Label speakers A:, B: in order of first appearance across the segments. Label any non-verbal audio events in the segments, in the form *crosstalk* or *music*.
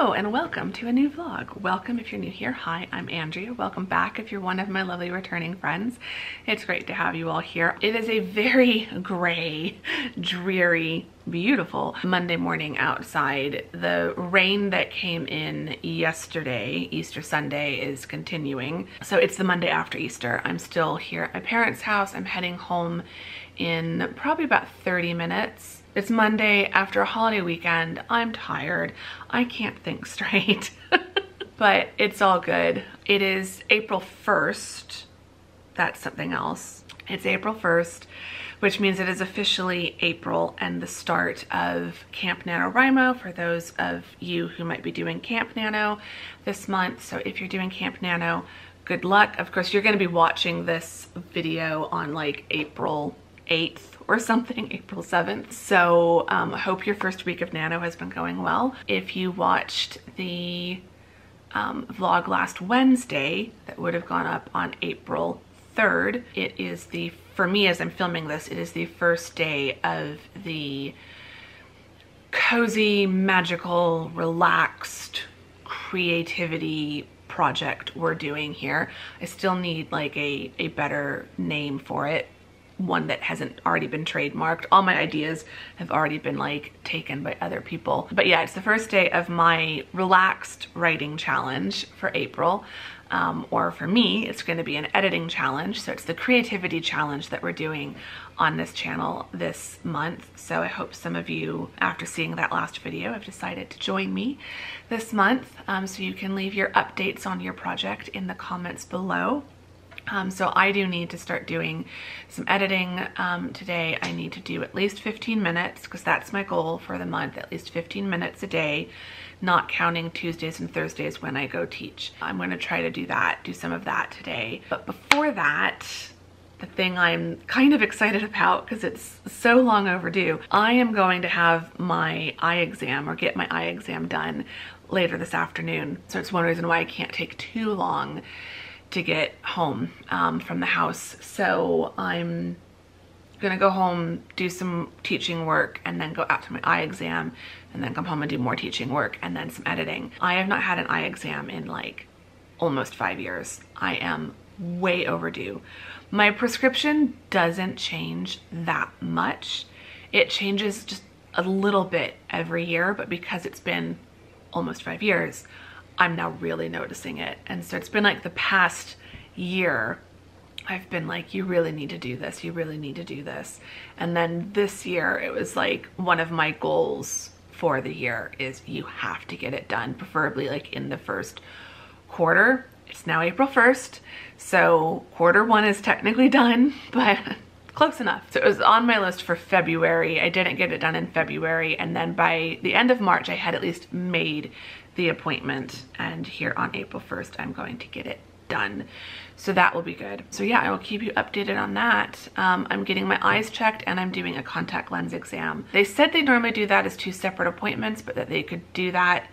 A: Hello and welcome to a new vlog. Welcome if you're new here. Hi, I'm Andrea. Welcome back if you're one of my lovely returning friends. It's great to have you all here. It is a very gray, dreary, beautiful Monday morning outside. The rain that came in yesterday, Easter Sunday, is continuing. So it's the Monday after Easter. I'm still here at my parents' house. I'm heading home in probably about 30 minutes it's Monday after a holiday weekend. I'm tired. I can't think *laughs* straight. but it's all good. It is April 1st. That's something else. It's April 1st, which means it is officially April and the start of Camp NaNoWriMo for those of you who might be doing Camp Nano this month. So if you're doing Camp Nano, good luck. Of course, you're gonna be watching this video on like April 8th or something, *laughs* April 7th. So um, I hope your first week of Nano has been going well. If you watched the um, vlog last Wednesday that would have gone up on April 3rd, it is the, for me as I'm filming this, it is the first day of the cozy, magical, relaxed creativity project we're doing here. I still need like a, a better name for it one that hasn't already been trademarked. All my ideas have already been like taken by other people. But yeah, it's the first day of my relaxed writing challenge for April. Um, or for me, it's gonna be an editing challenge. So it's the creativity challenge that we're doing on this channel this month. So I hope some of you, after seeing that last video, have decided to join me this month. Um, so you can leave your updates on your project in the comments below. Um, so I do need to start doing some editing um, today. I need to do at least 15 minutes because that's my goal for the month, at least 15 minutes a day, not counting Tuesdays and Thursdays when I go teach. I'm gonna try to do that, do some of that today. But before that, the thing I'm kind of excited *laughs* about because it's so long overdue. I am going to have my eye exam or get my eye exam done later this afternoon. So it's one reason why I can't take too long to get home um, from the house. So I'm gonna go home, do some teaching work, and then go out to my eye exam, and then come home and do more teaching work, and then some editing. I have not had an eye exam in like almost five years. I am way overdue. My prescription doesn't change that much. It changes just a little bit every year, but because it's been almost five years, I'm now really noticing it. And so it's been like the past year I've been like, you really need to do this. You really need to do this. And then this year it was like one of my goals for the year is you have to get it done, preferably like in the first quarter. It's now April 1st, so quarter one is technically done, *laughs* but close enough. So it was on my list for February. I didn't get it done in February. And then by the end of March, I had at least made the appointment. And here on April 1st, I'm going to get it done. So that will be good. So yeah, I will keep you updated on that. Um, I'm getting my eyes checked and I'm doing a contact lens exam. They said they normally do that as two separate appointments, but that they could do that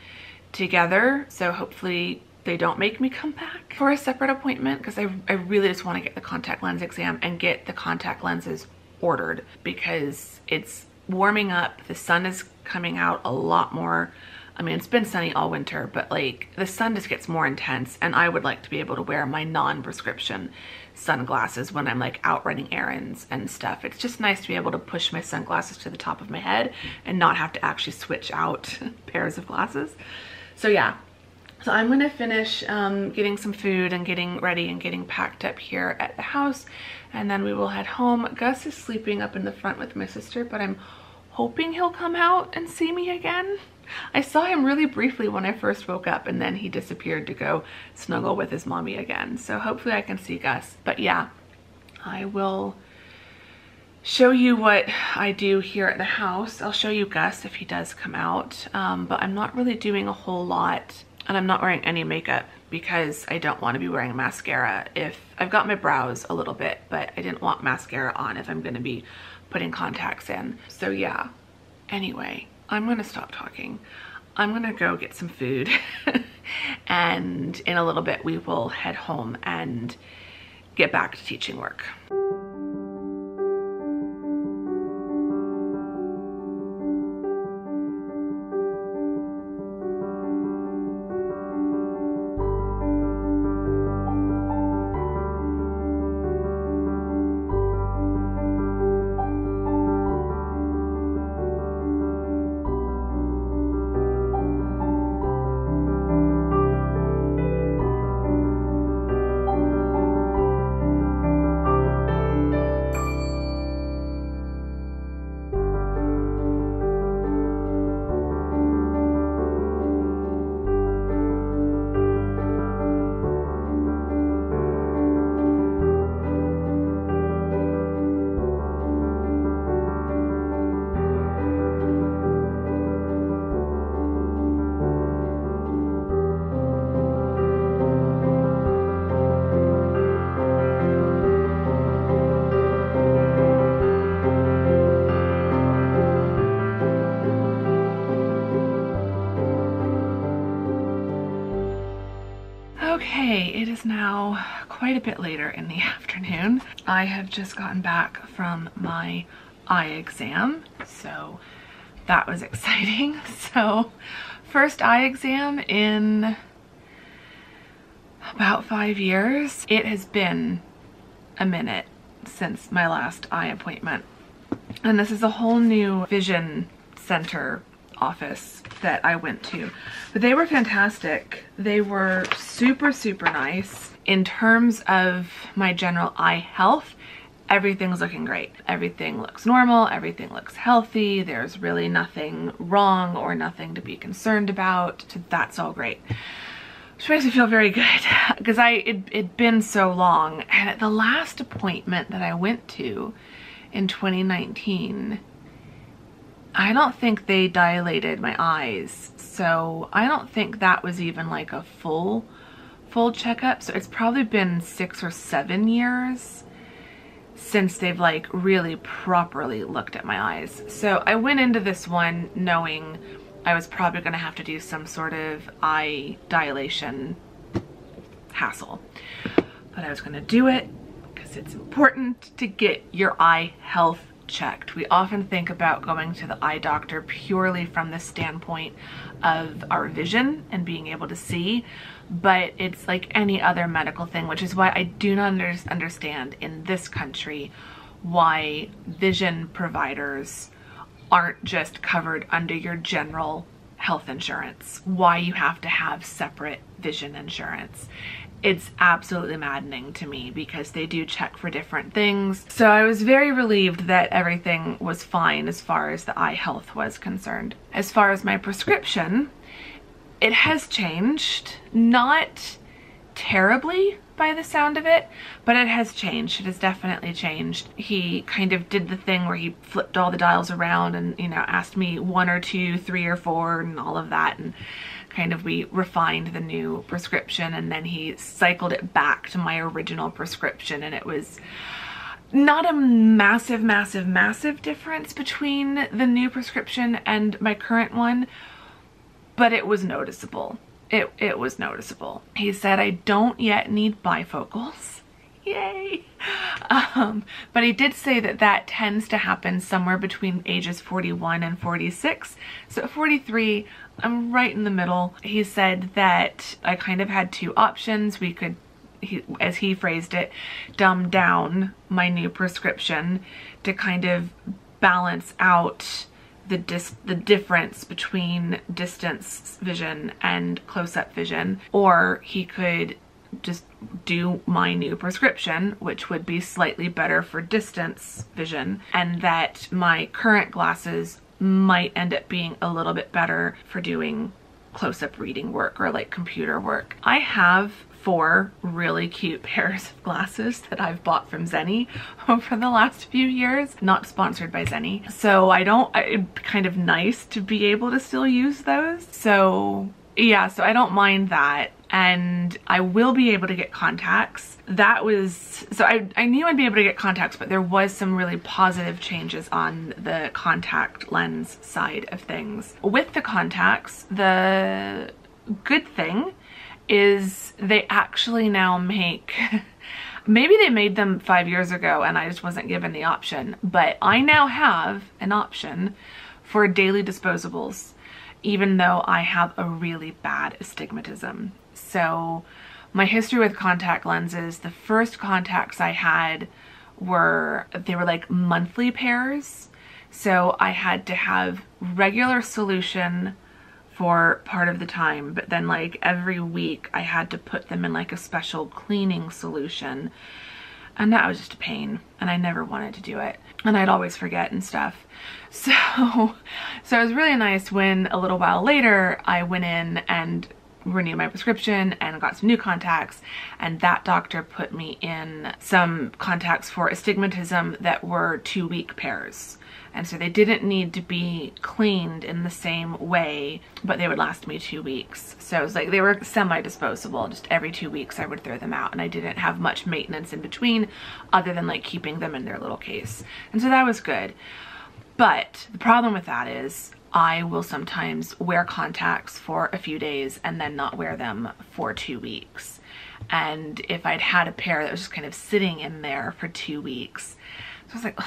A: together. So hopefully they don't make me come back for a separate appointment because I, I really just want to get the contact lens exam and get the contact lenses ordered because it's warming up. The sun is coming out a lot more. I mean, it's been sunny all winter, but like the sun just gets more intense and I would like to be able to wear my non-prescription sunglasses when I'm like out running errands and stuff. It's just nice to be able to push my sunglasses to the top of my head and not have to actually switch out *laughs* pairs of glasses. So yeah, so I'm gonna finish um, getting some food and getting ready and getting packed up here at the house and then we will head home. Gus is sleeping up in the front with my sister, but I'm hoping he'll come out and see me again. I saw him really briefly when I first woke up and then he disappeared to go snuggle with his mommy again. So hopefully I can see Gus. But yeah, I will show you what I do here at the house. I'll show you Gus if he does come out. Um, but I'm not really doing a whole lot and I'm not wearing any makeup because I don't want to be wearing mascara if I've got my brows a little bit, but I didn't want mascara on if I'm going to be putting contacts in. So yeah, anyway, I'm gonna stop talking. I'm gonna go get some food *laughs* and in a little bit we will head home and get back to teaching work. I have just gotten back from my eye exam, so that was *laughs* exciting. So first eye exam in about five years. It has been a minute since my last eye appointment. And this is a whole new vision center office that I went to. But they were fantastic. They were super, super nice. In terms of my general eye health, everything's looking great. Everything looks normal, everything looks healthy, there's really nothing wrong or nothing to be concerned about. That's all great. Which makes me feel very good *laughs* because I it had been so long and at the last appointment that I went to in 2019 I don't think they dilated my eyes so I don't think that was even like a full full checkup so it's probably been six or seven years since they've like really properly looked at my eyes. So I went into this one knowing I was probably gonna have to do some sort of eye dilation hassle. But I was gonna do it because it's important to get your eye health checked. We often think about going to the eye doctor purely from the standpoint of our vision and being able to see, but it's like any other medical thing, which is why I do not under understand in this country why vision providers aren't just covered under your general health insurance, why you have to have separate vision insurance it's absolutely maddening to me because they do check for different things. So I was very relieved that everything was fine as far as the eye health was concerned. As far as my prescription, it has changed. Not terribly by the sound of it, but it has changed. It has definitely changed. He kind of did the thing where he flipped all the dials around and, you know, asked me one or two, three or four and all of that. And kind of we refined the new prescription and then he cycled it back to my original prescription and it was not a massive, massive, massive difference between the new prescription and my current one, but it was noticeable. It, it was noticeable. He said, I don't yet need bifocals *laughs* yay. Um, but he did say that that tends to happen somewhere between ages 41 and 46. So at 43, I'm right in the middle. He said that I kind of had two options. We could he, as he phrased it, dumb down my new prescription to kind of balance out the dis the difference between distance vision and close-up vision or he could just do my new prescription, which would be slightly better for distance vision, and that my current glasses might end up being a little bit better for doing close-up reading work or like computer work. I have four really cute *laughs* pairs of glasses that I've bought from Zenni *laughs* over the last few years. Not sponsored by Zenni. So I don't, it's kind of nice to be able to still use those. So yeah, so I don't mind that and I will be able to get contacts. That was, so I, I knew I'd be able to get contacts, but there was some really positive changes on the contact lens side of things. With the contacts, the good thing is they actually now make, *laughs* maybe they made them five years ago and I just wasn't given the option, but I now have an option for daily disposables even though I have a really bad astigmatism. So my history with contact lenses, the first contacts I had were, they were like monthly pairs. So I had to have regular solution for part of the time, but then like every week I had to put them in like a special cleaning solution. And that was just a pain and I never wanted to do it. And I'd always forget and stuff. *laughs* So, so it was really nice when a little while later I went in and renewed my prescription and got some new contacts and that doctor put me in some contacts for astigmatism that were two week pairs and so they didn't need to be cleaned in the same way but they would last me two weeks. So it was like they were semi-disposable. Just every two weeks I would throw them out and I didn't have much maintenance in between other than like keeping them in their little case. And so that was good. But the problem with that is I will sometimes wear contacts for a few days and then not wear them for two weeks. And if I'd had a pair that was just kind of sitting in there for two weeks, so I was like,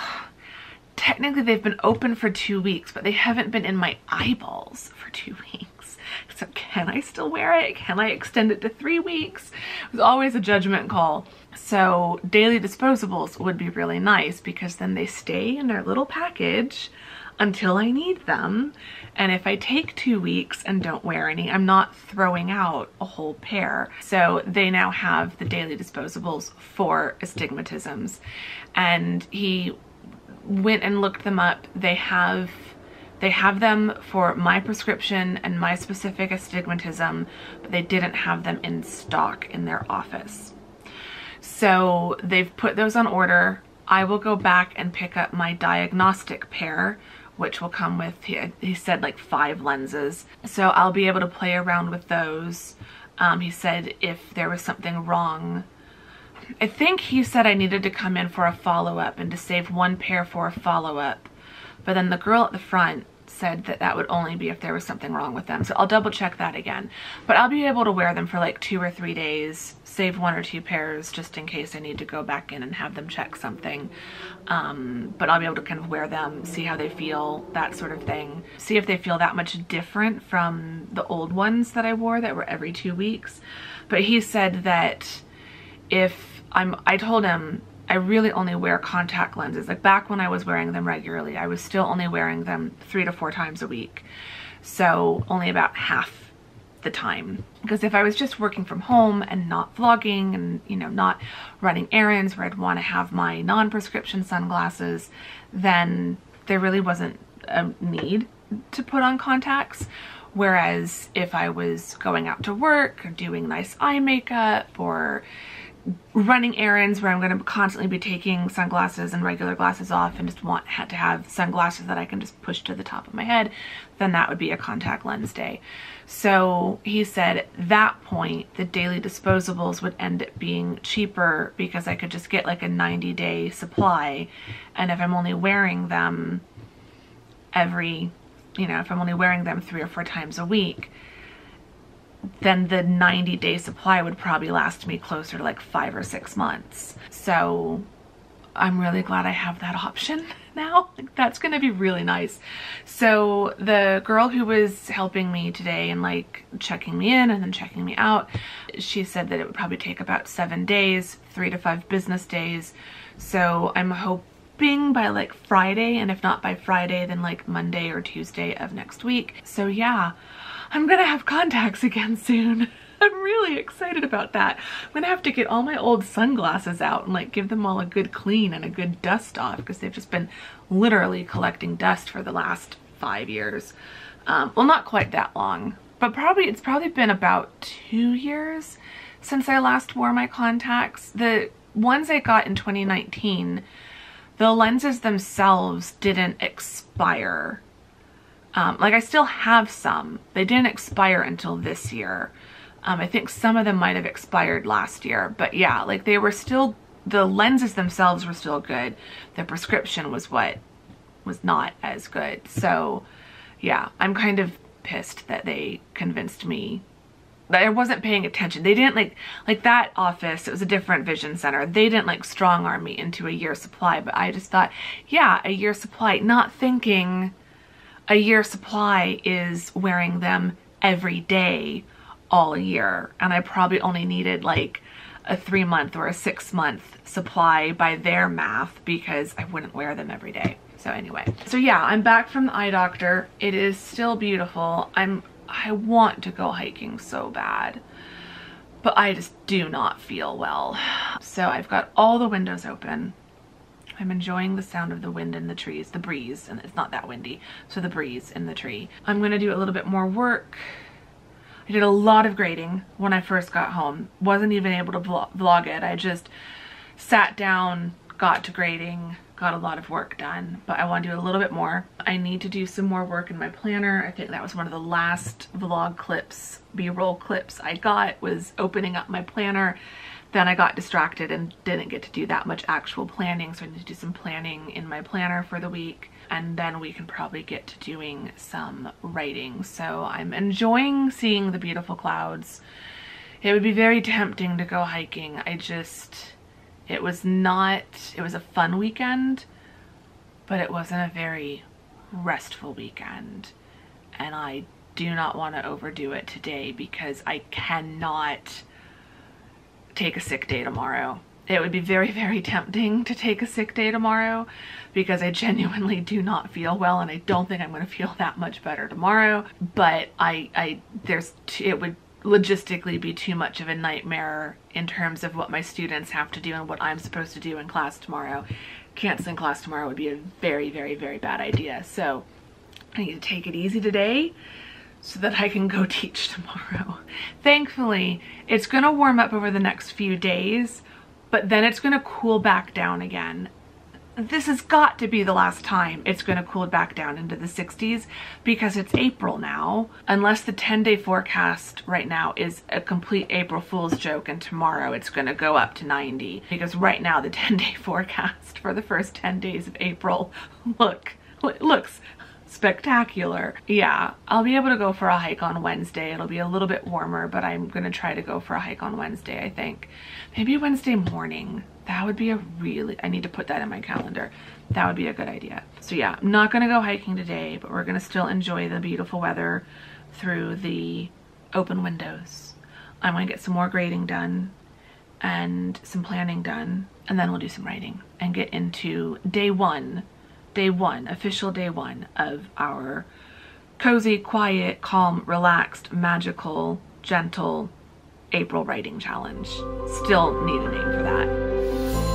A: technically they've been open for two weeks, but they haven't been in my eyeballs for two *laughs* weeks. So can I still wear it? Can I extend it to three weeks? It was always a judgment call. So daily disposables would be really nice because then they stay in their little package until I need them. And if I take two weeks and don't wear any, I'm not throwing out a whole pair. So they now have the daily disposables for astigmatisms. And he went and looked them up. They have they have them for my prescription and my specific astigmatism, but they didn't have them in stock in their office. So they've put those on order. I will go back and pick up my diagnostic pair, which will come with, he, said like five lenses. So I'll be able to play around with those. Um, he said if there was something wrong, I think he said I needed to come in for a follow-up and to save one pair for a follow-up. But then the girl at the front said that that would only be if there was something wrong with them. So I'll double check that again. But I'll be able to wear them for like two or three days, save one or two pairs just in case I need to go back in and have them check something. Um, but I'll be able to kind of wear them, see how they feel, that sort of thing. See if they feel that much different from the old ones that I wore that were every two weeks. But he said that if I'm, I told him I really only wear contact lenses. Like back when I was wearing them regularly, I was still only wearing them three to four times a week. So only about half the time. Because if I was just working from home and not vlogging and, you know, not running errands where I'd want to have my non-prescription sunglasses, then there really wasn't a need to put on contacts. Whereas if I was going out to work or doing nice eye makeup or running errands where I'm going to constantly be taking sunglasses and regular glasses off and just want to have sunglasses that I can just push to the top of my head, then that would be a contact lens day. So he said at that point, the daily disposables would end up being cheaper because I could just get like a 90 day supply. And if I'm only wearing them every, you know, if I'm only wearing them three or four times a week, then the 90 day supply would probably last me closer to like five or six months. So I'm really glad I have that option *laughs* now. That's going to be really nice. So the girl who was helping me today and like checking me in and then checking me out, she said that it would probably take about seven days, three to five business days. So I'm hoping by like Friday and if not by Friday, then like Monday or Tuesday of next week. So yeah, I'm gonna have contacts again soon. *laughs* I'm really excited about that. I'm gonna have to get all my old sunglasses out and like give them all a good clean and a good dust off because they've just been literally collecting dust for the last five years. Um, well, not quite that long, but probably it's probably been about two years since I last wore my contacts. The ones I got in 2019, the lenses themselves didn't expire um, like I still have some. They didn't expire until this year. Um, I think some of them might have expired last year, but yeah, like they were still, the lenses themselves were still good. The prescription was what was not as good. So yeah, I'm kind of pissed that they convinced me that I wasn't paying attention. They didn't like, like that office, it was a different vision center. They didn't like strong arm me into a year supply, but I just thought, yeah, a year supply, not thinking a year supply is wearing them every day all year. And I probably only needed like a three month or a six month supply by their math because I wouldn't wear them every day. So anyway, so yeah, I'm back from the eye doctor. It is still beautiful. I'm, I want to go hiking so bad, but I just do not feel well. So I've got all the windows open. I'm enjoying the sound of the wind in the trees, the breeze, and it's not that windy, so the breeze in the tree. I'm gonna do a little bit more work. I did a lot of grading when I first got home. Wasn't even able to vlog it. I just sat down, got to grading, got a lot of work done, but I want to do a little bit more. I need to do some more work in my planner. I think that was one of the last vlog clips, b-roll clips I got was opening up my planner then I got distracted and didn't get to do that much actual planning. So I need to do some planning in my planner for the week and then we can probably get to doing some writing. So I'm enjoying seeing the beautiful clouds. It would be very tempting to go hiking. I just, it was not, it was a fun weekend, but it wasn't a very restful weekend. And I do not want to overdo it today because I cannot take a sick day tomorrow. It would be very, very tempting to take a sick day tomorrow because I genuinely do not feel well and I don't think I'm going to feel that much better tomorrow. But I, I, there's, it would logistically be too much of a nightmare in terms of what my students have to do and what I'm supposed to do in class tomorrow. Canceling class tomorrow would be a very, very, very bad idea. So I need to take it easy today so that I can go *laughs* teach tomorrow. Thankfully, it's gonna warm up over the next few days, but then it's gonna cool back down again. This has got to be the last time it's gonna cool back down into the 60s because it's April now, unless the 10 day forecast right now is a complete April Fool's joke and tomorrow it's gonna go up to 90 because right now the *laughs* 10 day forecast for the first 10 days of April *laughs* look looks spectacular. Yeah, I'll be able to go for a hike on Wednesday. It'll be a little bit warmer, but I'm gonna try to go for a hike on Wednesday, I think. Maybe Wednesday morning. That would be a really, I need to put that in my calendar. That would be a good idea. So yeah, I'm not gonna go hiking today, but we're gonna still enjoy the beautiful weather through the open windows. I'm gonna get some more grading done and some planning done, and then we'll do some writing and get into day one day one, official day one of our cozy, quiet, calm, relaxed, magical, gentle April writing challenge. Still need a name for that.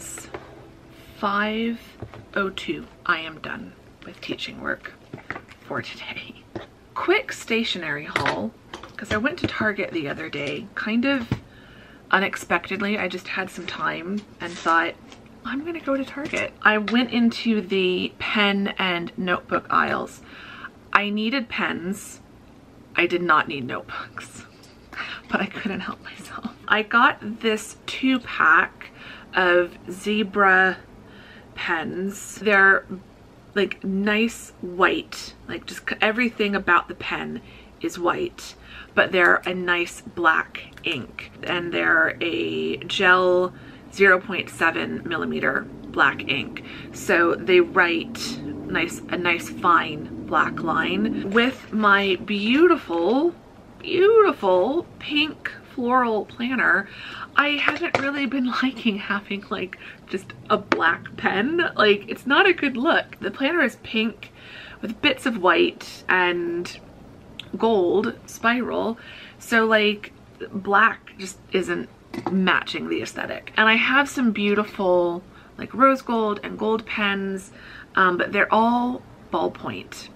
A: Is 5.02. I am done with teaching work for today. Quick stationery haul, because I went to Target the other day, kind of unexpectedly. I just had some time and thought, I'm gonna go to Target. I went into the pen and notebook aisles. I needed pens. I did not need notebooks, *laughs* but I couldn't help myself. I got this two pack of zebra pens. They're like nice white, like just everything about the pen is white, but they're a nice black ink and they're a gel 0.7 millimeter black ink. So they write nice a nice fine black line with my beautiful, beautiful pink floral planner. I haven't really been *laughs* liking having like just a black pen. Like it's not a good look. The planner is pink with bits of white and gold spiral. So like black just isn't matching the aesthetic. And I have some beautiful like rose gold and gold pens, um, but they're all ballpoint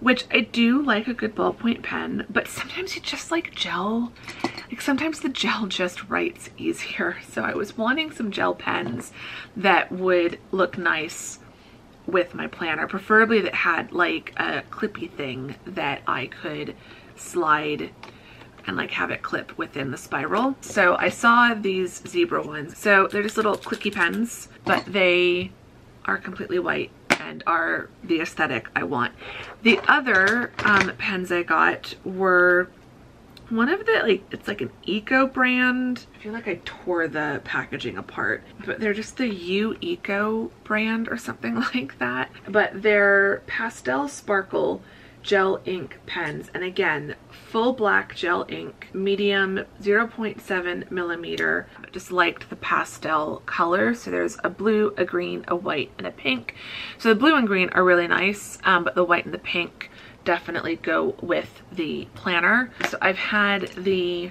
A: which I do like a good ballpoint pen, but sometimes you just like gel. Like sometimes the gel just writes easier. *laughs* So I was wanting some gel pens that would look nice with my planner, preferably that had like a clippy thing that I could slide and like have it clip within the spiral. So I saw these zebra ones. So they're just little clicky pens, but they are completely white and are the aesthetic I want. The other um, pens I got were one of the like it's like an eco brand. I feel like i tore the packaging apart but they're just the u eco brand or something *laughs* like that. But they're pastel sparkle gel ink pens and again full black gel ink medium 0.7 millimeter. I just liked the pastel color. So there's a blue a green a white and a pink. So the blue and green are really nice um, but the white and the pink definitely go with the planner. So I've had the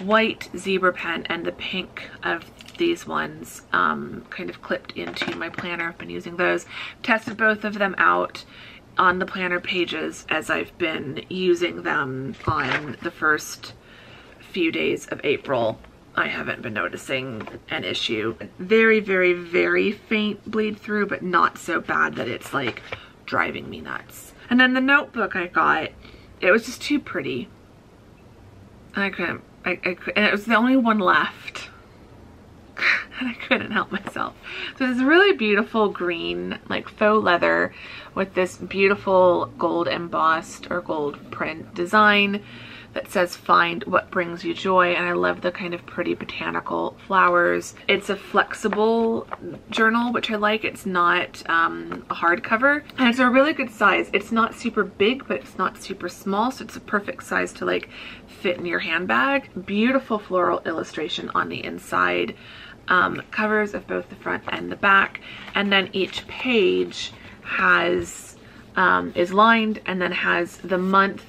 A: white zebra pen and the pink of these ones um, kind of clipped into my planner. I've been using those. Tested both of them out on the planner pages as I've been using them on the first few days of April. I haven't been noticing an issue. Very, very, very faint bleed through, but not so bad that it's like driving me nuts. And then the notebook I got, it was just too pretty. And I couldn't, I, I and it was the only one left. *laughs* and I couldn't help myself. So it's really beautiful green, like faux leather with this beautiful gold embossed or gold print design that says find what brings you joy and I love the kind of pretty botanical flowers. It's a flexible journal which I like. It's not um, a hardcover and it's a really good size. It's not super big but it's not super small so it's a perfect size to like fit in your handbag. Beautiful floral illustration on the inside. Um, covers of both the front and the back and then each page has um, is lined and then has the month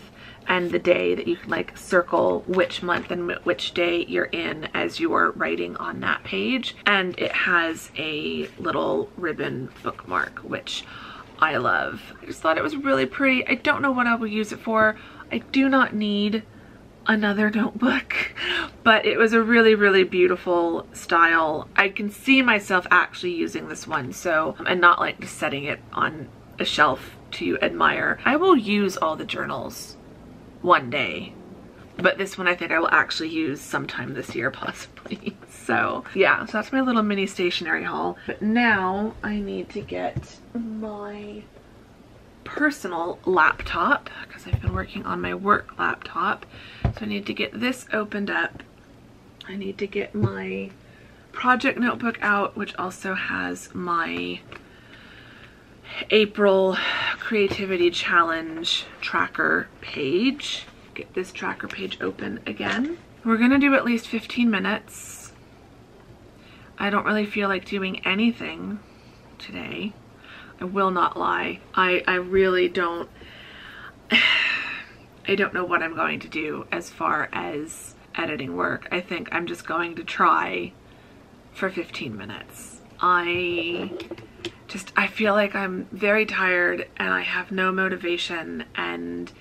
A: and the day that you can like circle which month and which day you're in as you are writing on that page. And it has a little ribbon bookmark, which I love. I just thought it was really pretty. I don't know what I will use it for. I do not need another notebook *laughs* but it was a really really beautiful style i can see myself actually using this one so and not like just setting it on a shelf to admire i will use all the journals one day. But this one I think I will actually use sometime this year *laughs* possibly. so yeah, so that's my little mini stationery haul. But now I need to get my personal laptop because I've been working on my work laptop. So I need to get this opened up. I need to get my project notebook out, which also has my April Creativity Challenge tracker page. Get this tracker page open again. We're gonna do at least 15 minutes. I don't really feel like doing anything today. I will not lie. I, I really don't, *sighs* I don't know what I'm going to do as far as editing work. I think I'm just going to try for 15 minutes. I just I feel like I'm very tired and I have no motivation and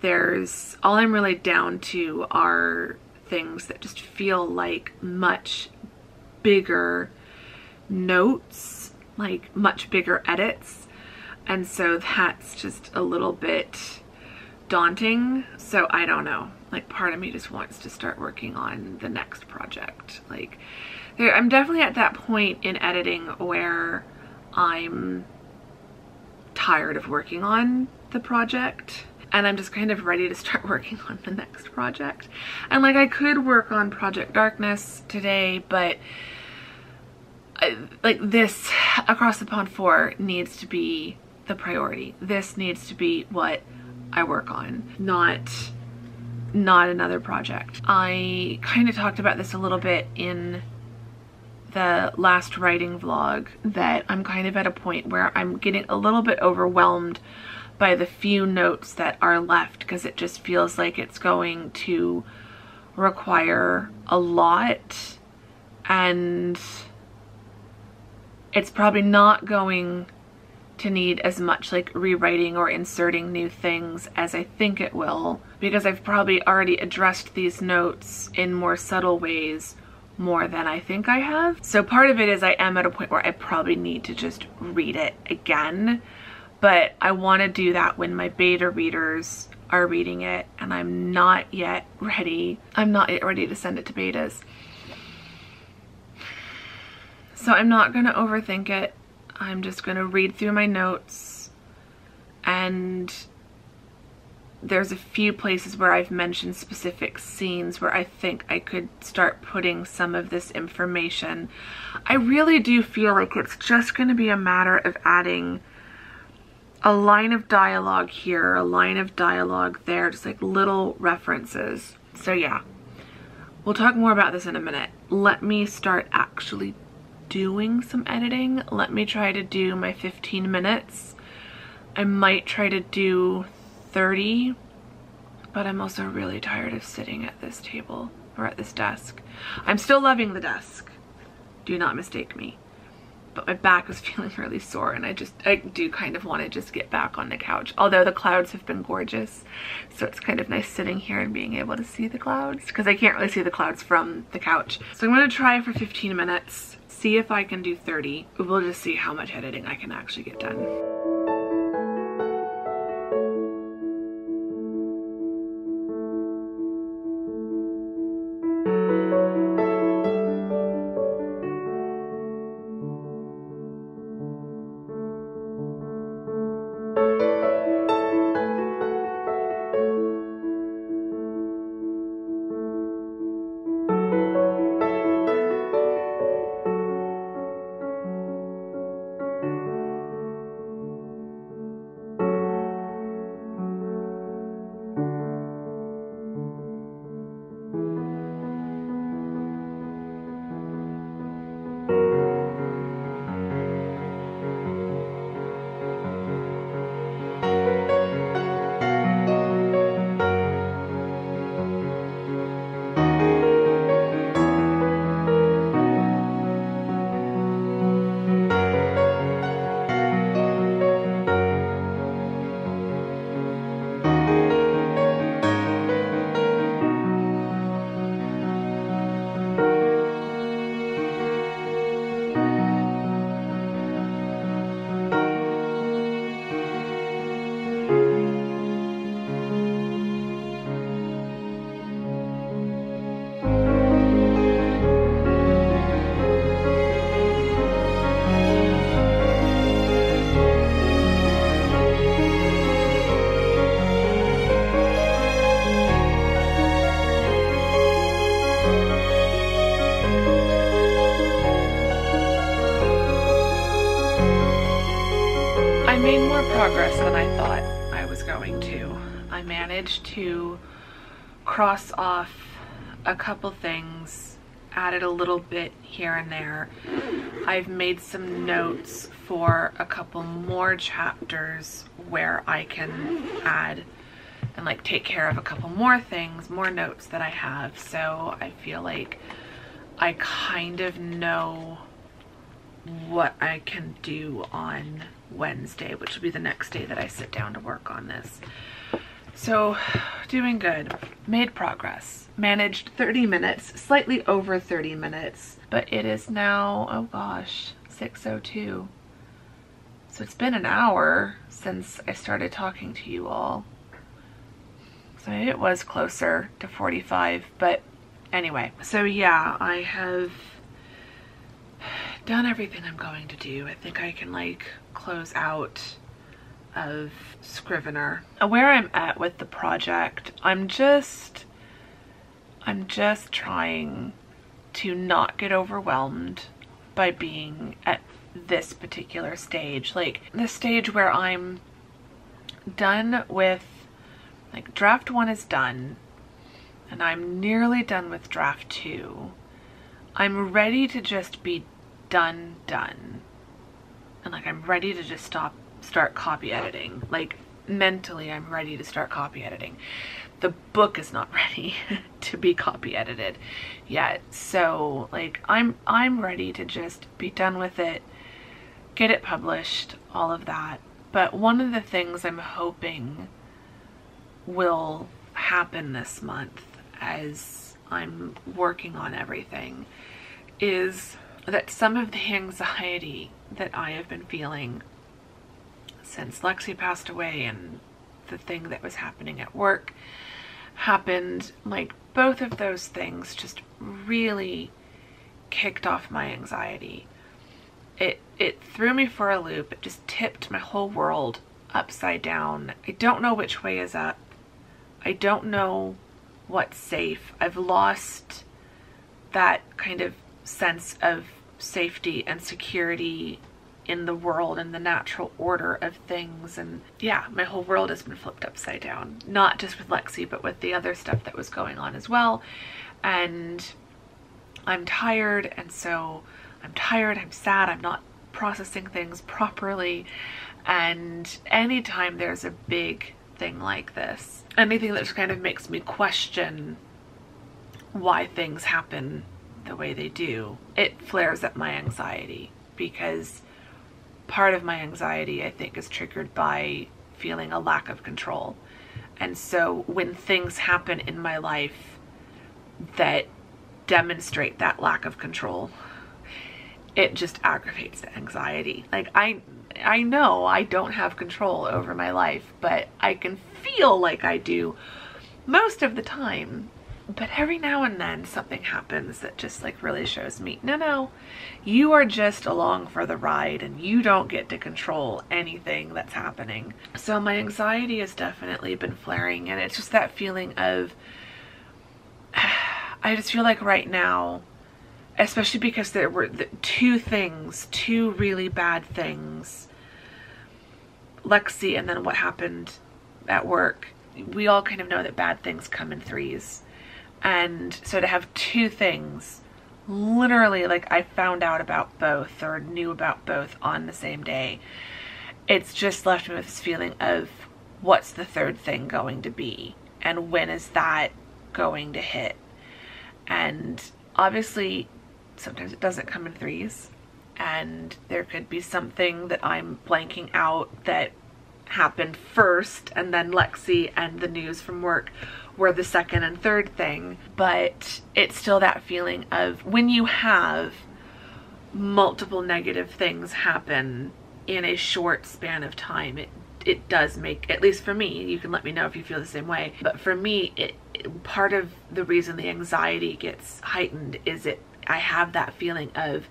A: there's all I'm really down to are things that just feel like much bigger notes, like much bigger edits. And so that's just a little bit daunting. So I don't know. Like part of me just wants to start working on the next project. Like there, I'm definitely at that point in editing where I'm tired of working on the project and I'm just kind of ready to start *laughs* working on the next project. And like I could work on Project Darkness today, but I, like this Across the Pond 4 needs to be the priority. This needs to be what I work on, not not another project. I kind of talked about this a little bit in the last writing vlog that I'm kind of at a point where I'm getting a little bit overwhelmed by the few notes that are left because it just feels like it's going to require a lot. And it's probably not going to need as much like rewriting or inserting new things as I think it will because I've probably already addressed these notes in more subtle ways more than I think I have. So part of it is I am at a point where I probably need to just read it again, but I want to do that when my beta readers are reading it and I'm not yet ready. I'm not yet ready to send it to betas. So I'm not to overthink it. I'm just to read through my notes and there's a few places where I've mentioned specific scenes where I think I could start putting some of this information. I really do feel like it's just going to be a matter of adding a line of dialogue here, a line of dialogue there, just like little references. So yeah, we'll talk more about this in a minute. Let me start actually doing some editing. Let me try to do my 15 minutes. I might try to do 30, but I'm also really tired of sitting at this table or at this desk. I'm still loving the desk. Do not mistake me but my back is *laughs* feeling really sore and I just, I do kind of want to just get back on the couch. Although the clouds have been gorgeous. So it's kind of nice sitting here and being able to see the clouds because I can't really see the clouds from the couch. So I'm going to try for 15 minutes, see if I can do 30. We'll just see how much editing I can actually get done. Couple things, added a little bit here and there. I've made some notes for a couple more chapters where I can add and like take care of a couple more things, more notes that I have. So I feel like I kind of know what I can do on Wednesday, which will be the next day that I sit down to work on this. So doing good, made progress, managed 30 minutes, slightly over 30 minutes, but it is now, oh gosh, 6.02. So it's been an hour since I started talking to you all. So it was closer to 45, but anyway. So yeah, I have done everything I'm going to do. I think I can like close out of Scrivener. Where I'm at with the project, I'm just, I'm just trying to not get overwhelmed by being at this particular stage. Like the stage where I'm done with, like draft one is done and I'm nearly done with draft two. I'm ready to just be done, done. And like I'm ready to just stop, start copy editing. Like mentally I'm ready to start copy editing. The book is not *laughs* ready to be copy edited yet. So like I'm, I'm ready to just be done with it, get it published, all of that. But one of the things I'm hoping will happen this month as I'm working on everything is that some of the anxiety that I have been feeling since Lexi passed away and the thing that was happening at work happened, like both of those things just really kicked off my anxiety. It, it threw me for a loop. It just tipped my whole world upside down. I don't know which way is up. I don't know what's safe. I've lost that kind of sense of safety and security in the world and the natural order of things. And yeah, my whole world has been flipped upside down. Not just with Lexi, but with the other stuff that was going on as well. And I'm tired. And so I'm tired, I'm sad, I'm not processing things properly. And anytime there's a big thing like this, anything that just kind of makes me question why things happen the way they do, it flares up my anxiety because part of my anxiety, I think, is triggered by feeling a lack of control. And so when things happen in my life that demonstrate that lack of control, it just aggravates the anxiety. Like I I know I don't have control over my life, but I can feel like I do most of the time. But every now and then something happens that just like really shows me, no, no, you are just along for the ride and you don't get to control anything that's happening. So my anxiety has definitely been flaring and it's just that feeling of, *sighs* I just feel like right now, especially because there were two things, two really bad things, Lexi and then what happened at work. We all kind of know that bad things come in threes and so to have two things, literally like I found out about both or knew about both on the same day, it's just left me with this feeling of what's the third thing going to be? And when is that going to hit? And obviously, sometimes it doesn't come in threes. And there could be something that I'm blanking out that happened first, and then Lexi and the news from work were the second and third thing, but it's still that feeling of when you have multiple negative things happen in a short span of time, it it does make at least for me you can let me know if you feel the same way but for me it, it, part of the reason the anxiety gets heightened is it i have that feeling of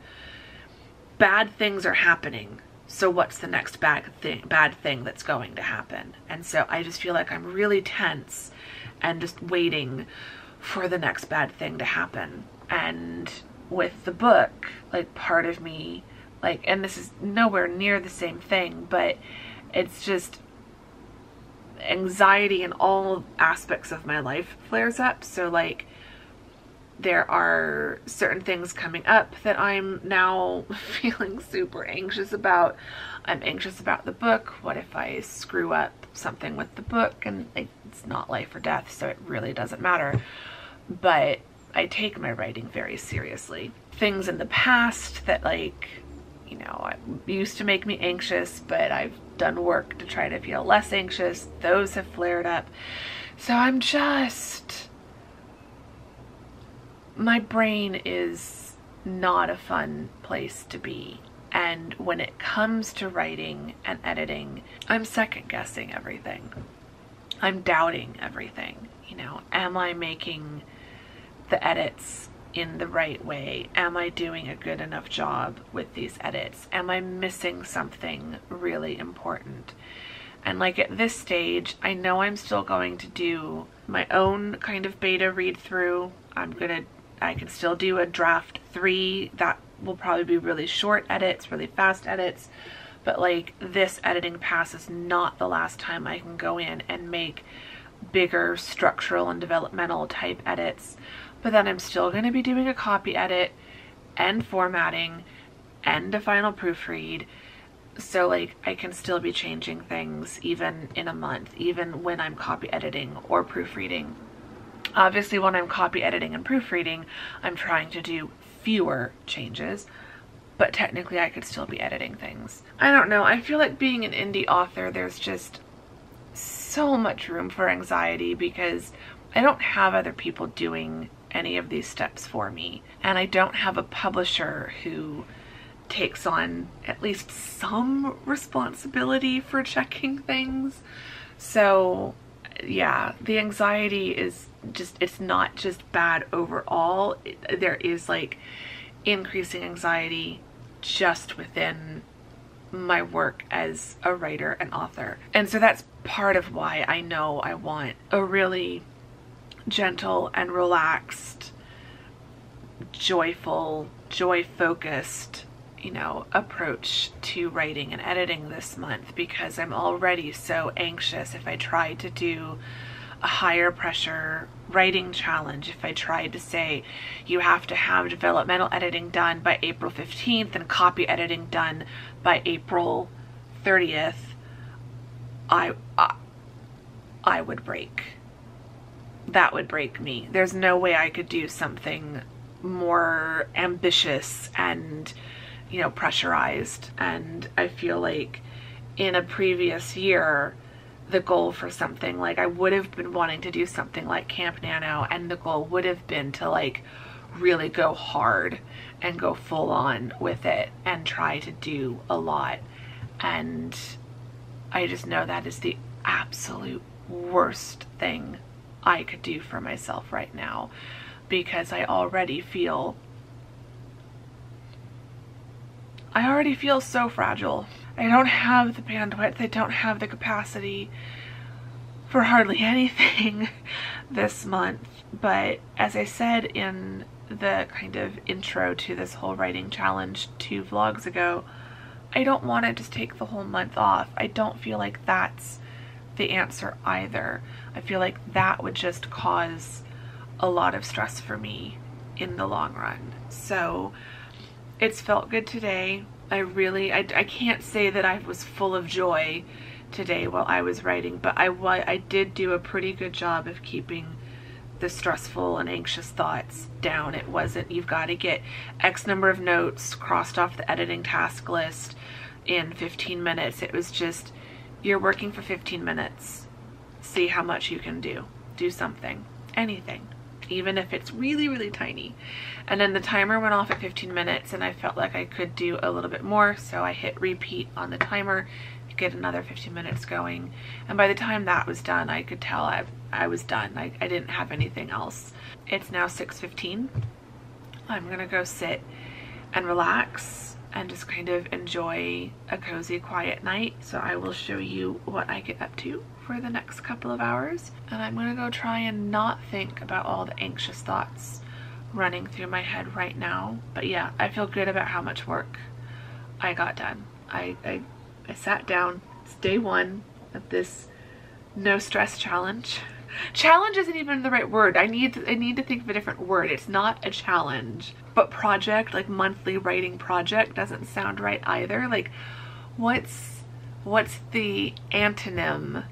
A: bad things are happening so what's the next bad thing bad thing that's going to happen? And so i just feel like i'm really tense and just waiting for the next bad thing to happen. And with the book, like part of me, like, and this is nowhere near the same thing, but it's just anxiety in all aspects of my life flares up. So, like, there are certain things coming up that I'm now *laughs* feeling super anxious about. I'm anxious about the book. What if I screw up something with the book? And it's not life or death, so it really doesn't matter. But I take my writing very seriously. Things in the past that, like, you know, used to make me anxious, but I've done work to try to feel less anxious. Those have flared up. So I'm just my brain is not a fun place to be. And when it comes to writing and editing, I'm second guessing everything. I'm doubting everything. You know, am I making the edits in the right way? Am I doing a good enough job with these edits? Am I missing something really important? And like at this stage, I know I'm still going to do my own kind of beta read through. I'm to I can still do a draft three. That will probably be really short edits, really fast edits. But like this editing pass is not the last time I can go in and make bigger structural and developmental type edits. But then I'm still going to be doing a copy edit and formatting and a final proofread. So like I can still be changing things even in a month, even when I'm copy editing or proofreading. Obviously, when I'm copy editing and proofreading, I'm trying to do fewer changes, but technically I could still be editing things. I don't know, I feel like being an indie author, there's just so much room for anxiety because I don't have other people doing any of these steps for me. And I don't have a publisher who takes on at least some responsibility for checking things. So yeah, the anxiety is just, it's not just bad overall. It, there is like increasing anxiety just within my work as a writer and author. And so that's part of why I know I want a really gentle and relaxed, joyful, joy focused, you know, approach to writing and editing this month because I'm already so anxious if I try to do a higher pressure writing challenge. If I tried to say you have to have developmental editing done by April 15th and copy editing done by April 30th I, I I would break. That would break me. There's no way I could do something more ambitious and you know pressurized. And I feel like in a previous year the goal for something. Like I would have been wanting to do something like Camp Nano and the goal would have been to like really go hard and go full on with it and try to do a lot. And I just know that is the absolute worst thing I could do for myself right now because I already feel I already feel so fragile. I don't have the bandwidth, I don't have the capacity for hardly *laughs* anything this month. But as I said in the kind of intro to this whole writing challenge two vlogs ago, I don't want to just take the whole month off. I don't feel like that's the answer either. I feel like that would just cause a lot of stress for me in the long run. So it's felt good today. I really, I, I can't say that I was full of joy today while I was writing, but I, I did do a pretty good job of keeping the stressful and anxious thoughts down. It wasn't, you've got to get X number of notes crossed off the editing task list in 15 minutes. It was just, you're working for 15 minutes. See how much you can do. Do something. Anything even if it's really, really tiny. And then the timer went off at 15 minutes and I felt like I could do a little bit more. So I hit repeat on the timer get another 15 minutes going. And by the time that was done, I could tell I, I was done. I, I didn't have anything else. It's now 6.15. I'm gonna go sit and relax and just kind of enjoy a cozy quiet night. So I will show you what I get up to for the next couple of hours and I'm gonna go try and not think about all the anxious thoughts running through my head right now. But yeah, I feel good about how much work I got done. I, I, I sat down, it's day one of this no stress challenge. Challenge isn't even the right word. I need I need to think of a different word. It's not a challenge. But project, like monthly writing project doesn't sound right either. Like what's what's the antonym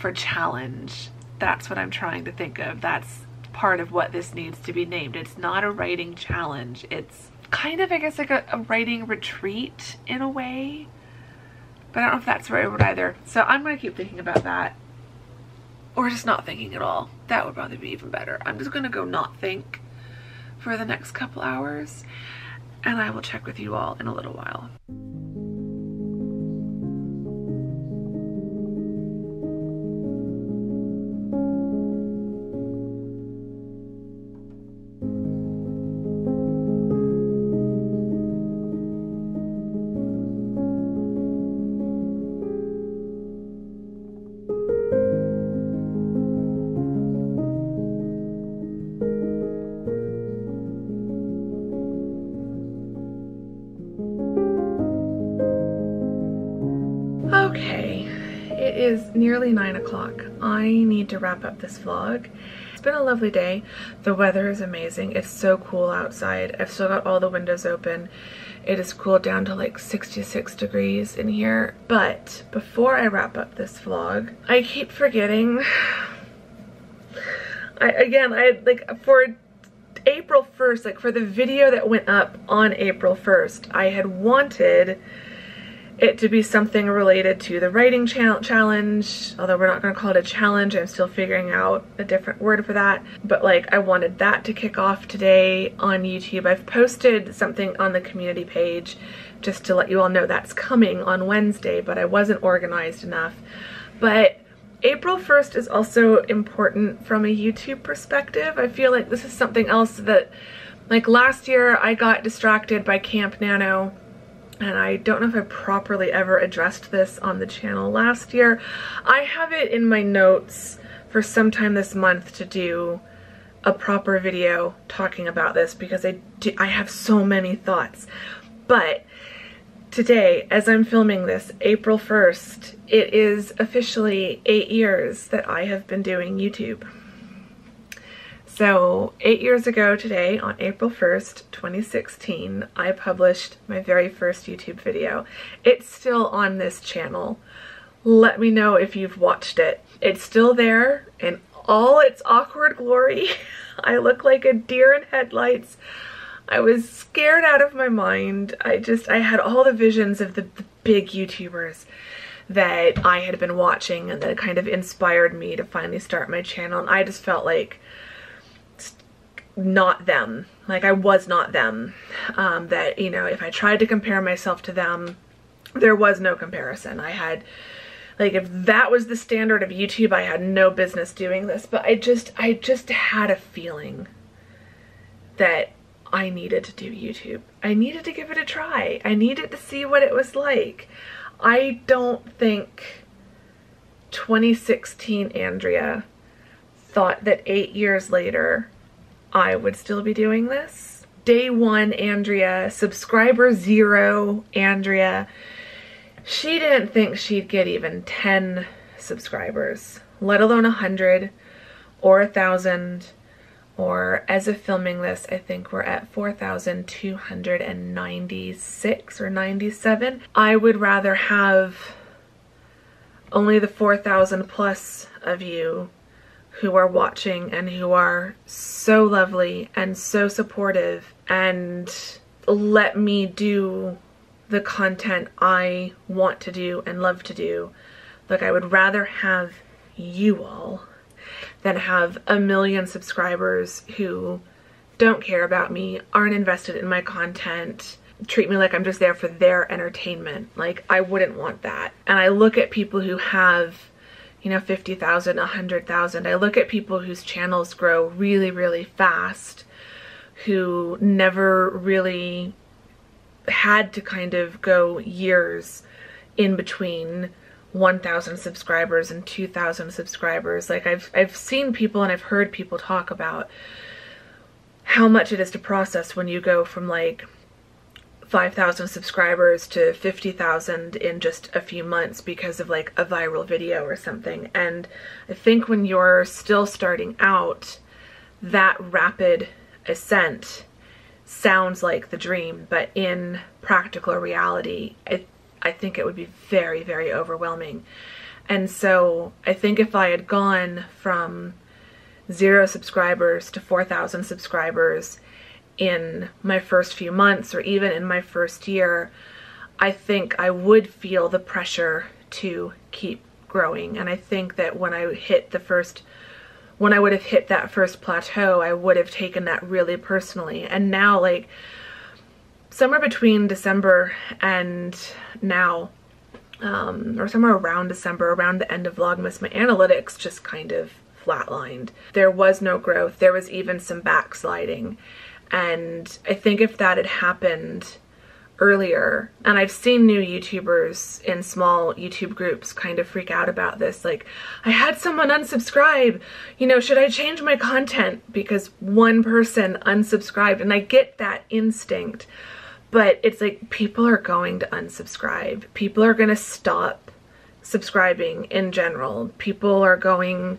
A: for challenge. That's what I'm trying to think of. That's part of what this needs to be named. It's not a writing challenge. It's kind of, I guess, like a, a writing retreat in a way. But I don't know if that's the right word either. So I'm going to keep thinking about that. Or just not thinking at all. That would probably be even better. I'm just going to go not think for the next couple hours. And I will check with you all in a little while. Nearly nine o'clock. I need to wrap up this vlog. It's been a lovely day. The weather is amazing. It's so cool outside. I've still got all the windows open. It is cooled down to like 66 degrees in here. But before I wrap up this vlog, I keep forgetting. *sighs* I, again, I like for April 1st, like for the video that went up on April 1st, I had wanted it to be something related to the writing challenge, although we're not going to call it a challenge. I'm still figuring out a different word for that. But like I wanted that to kick off today on YouTube. I've posted something on the community page just to let you all know that's coming on Wednesday, but I wasn't organized enough. But April 1st is also important from a YouTube perspective. I feel like this is something else that like last year I got distracted by Camp Nano and I don't know if I properly ever addressed this on the channel last year. I have it in my notes for sometime this month to do a proper video talking about this because I, do, I have so many thoughts. But today, as I'm filming this, April 1st, it is officially eight years that I have been doing YouTube. So eight years ago today, on April 1st, 2016, I published my very first YouTube video. It's still on this channel. Let me know if you've watched it. It's still there in all its awkward glory. *laughs* I look like a deer in headlights. I was scared out of my mind. I just, I had all the visions of the, the big YouTubers that I had been watching and that kind of inspired me to finally start my channel. And I just felt like not them. Like I was not them. Um, that, you know, if I tried to compare myself to them, there was no comparison. I had, like if that was the standard of YouTube, I had no business doing this. But I just, I just had a feeling that I needed to do YouTube. I needed to give it a try. I needed to see what it was like. I don't think 2016 Andrea thought that eight years later I would still be doing this. Day one Andrea, subscriber zero Andrea, she didn't think she'd get even 10 subscribers, let alone a 100 or a 1,000 or as of filming this, I think we're at 4,296 or 97. I would rather have only the 4,000 plus of you who are watching and who are so lovely and so supportive and let me do the content I want to do and love to do. Like I would rather have you all than have a million subscribers who don't care about me, aren't invested in my content, treat me like I'm just there for their entertainment. Like, I wouldn't want that. And I look at people who have, you know, 50,000, 100,000. I look at people whose channels grow really, really fast, who never really had to kind of go years in between 1,000 subscribers and 2,000 subscribers. Like I've, I've seen people and I've heard people talk about how much it is to process when you go from like 5,000 subscribers to 50,000 in just a few months because of like a viral video or something. And I think when you're still starting out, that rapid ascent sounds like the dream, but in practical reality, it I think it would be very, very overwhelming. And so I think if I had gone from zero subscribers to 4,000 subscribers in my first few months or even in my first year, I think I would feel the pressure to keep growing. And I think that when I hit the first, when I would have hit that first plateau, I would have taken that really personally. And now, like, somewhere between December and now, um, or somewhere around December, around the end of Vlogmas, my analytics just kind of flatlined. There was no growth. There was even some backsliding. And I think if that had happened earlier, and I've seen new YouTubers in small YouTube groups kind of freak out about this, like, I had someone unsubscribe, you know, should I change my content because one person unsubscribed? And I get that instinct but it's like people are going to unsubscribe. People are going to stop subscribing in general. People are going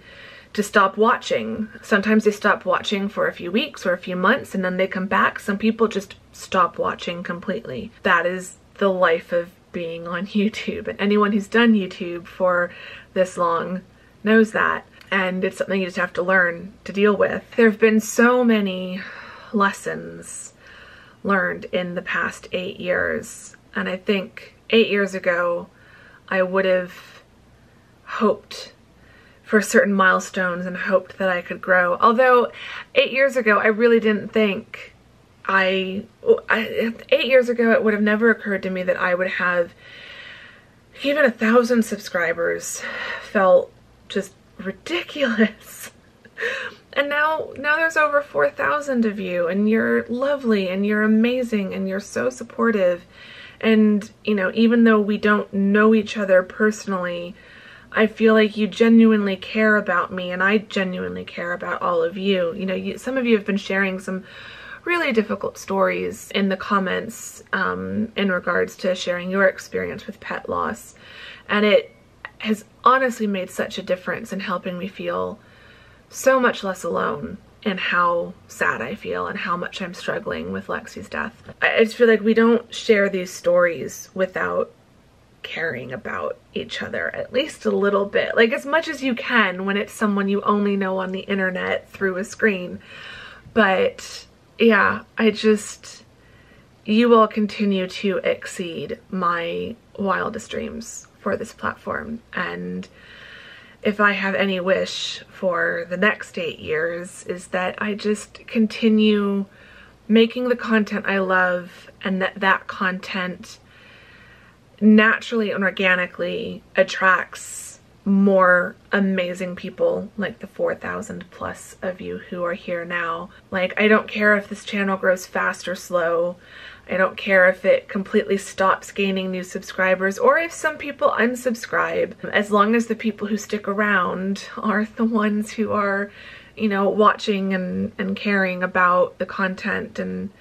A: to stop watching. Sometimes they stop watching for a few weeks or a few months and then they come back. Some people just stop watching completely. That is the life of being on *laughs* YouTube. And anyone who's done YouTube for this long knows that. And it's something you just have to learn to deal with. There have been so many lessons learned in the past eight years. And I think eight years ago, I would have hoped for certain milestones and hoped that I could grow. Although eight years ago, I really didn't think I, I, eight years ago, it would have never occurred to me that I would have even a thousand subscribers felt just ridiculous. *laughs* And now, now there's over 4,000 of you and you're lovely and you're amazing and you're so supportive And, you know, even though we don't know each other personally, I feel like you genuinely care about me and I genuinely care about all of you. You know, you, some of you have been sharing some really difficult stories in the comments um, in regards to sharing your experience with pet loss. And it has honestly made such a difference in helping me feel so much less alone and how sad I feel and how much I'm struggling with Lexi's death. I just feel like we don't share these stories without caring about each other at least a little bit. Like as much as you can when it's someone you only know on the internet through a screen. But yeah I just you will continue to exceed my wildest dreams for this platform. And if I have any wish for the next eight years is that I just continue making the content I love and that that content naturally and organically attracts more amazing people like the 4,000 plus of you who are here now. Like, I don't care if this channel grows fast or slow. I don't care if it completely stops gaining new subscribers or if some people unsubscribe. As long as the people who stick around are the ones who are, you know, watching and, and caring about the content and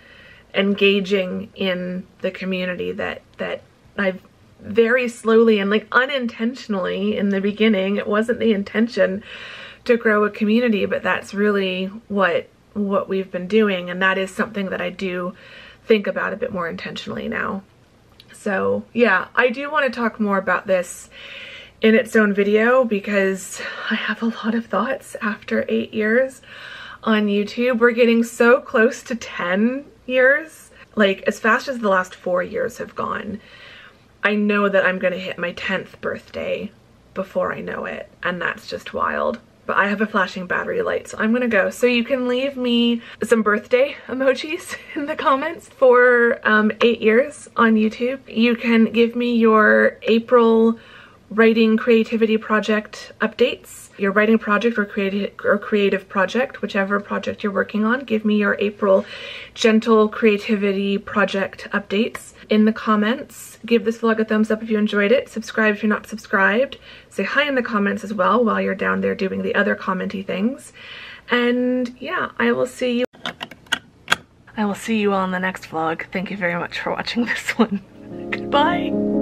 A: engaging in the community that, that I've very slowly and like unintentionally in the beginning. It wasn't the intention to grow a community, but that's really what what we've been doing and that is something that I do think about a bit more intentionally now. So yeah, I do want to talk more about this in its own video because I have a lot of thoughts after eight years on YouTube. We're getting so close to 10 years, like as fast as the last four years have gone. I know that I'm gonna hit my 10th birthday before I know it, and that's just wild. But I have a flashing battery light, so I'm gonna go. So you can leave me some birthday emojis *laughs* in the comments for um, eight years on YouTube. You can give me your April writing creativity project updates your writing project or creative or creative project, whichever project you're working on. Give me your April gentle creativity project updates in the comments. Give this vlog a thumbs up if you enjoyed it. Subscribe if you're not subscribed. Say hi in the comments as well while you're down there doing the other commenty things. And yeah, I will see you. I will see you all in the next vlog. Thank you very much for watching this one. *laughs* Goodbye.